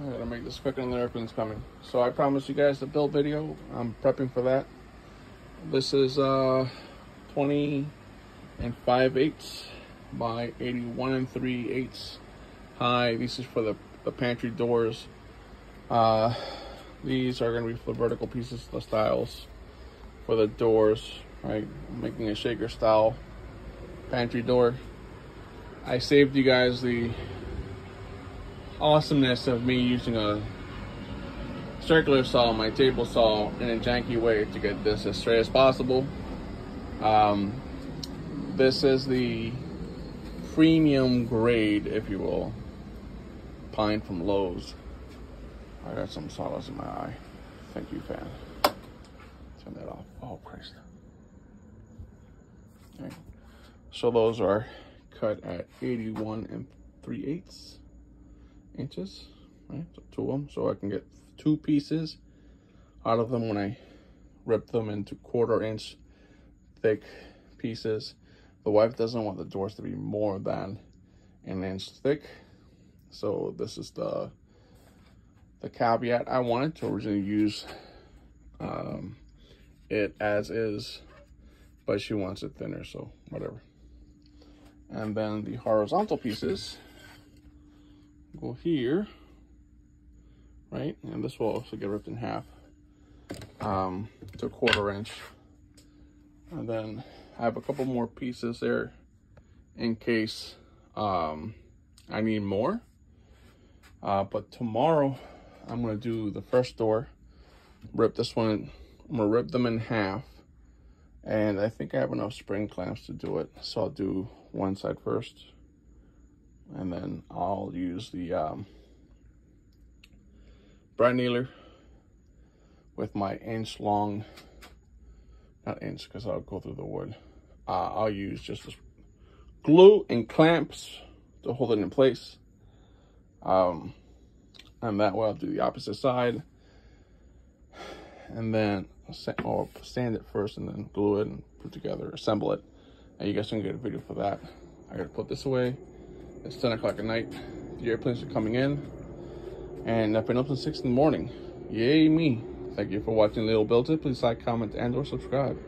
I gotta make this quick and the airplane's coming. So I promised you guys the build video. I'm prepping for that. This is uh 20 and 5 eighths by 81 and 3 eighths high. This is for the, the pantry doors. Uh, these are gonna be for the vertical pieces, the stiles for the doors, right? I'm making a shaker style pantry door. I saved you guys the awesomeness of me using a circular saw, my table saw, in a janky way to get this as straight as possible. Um, this is the premium grade, if you will, pine from Lowe's. I got some sawdust in my eye. Thank you, fan. Turn that off. Oh, Christ. Okay. So those are cut at 81 and 3 eighths inches, right? So two of them, so I can get two pieces out of them when I rip them into quarter inch thick pieces. The wife doesn't want the doors to be more than an inch thick. So this is the the caveat. I wanted to originally use um, it as is, but she wants it thinner, so whatever. And then the horizontal pieces go here, right? And this will also get ripped in half um, to a quarter inch. And then I have a couple more pieces there in case um, I need more. Uh, but tomorrow I'm gonna do the first door, rip this one, I'm gonna rip them in half. And I think I have enough spring clamps to do it. So I'll do one side first. And then I'll use the um, brad nailer with my inch long, not inch because I'll go through the wood. Uh, I'll use just glue and clamps to hold it in place. Um, and that way I'll do the opposite side. And then I'll sand it first and then glue it and put together, assemble it. And you guys can get a video for that. I gotta put this away. It's 10 o'clock at night. The airplanes are coming in. And I've been up since 6 in the morning. Yay me. Thank you for watching Leo Builds It. Please like, comment, and or subscribe.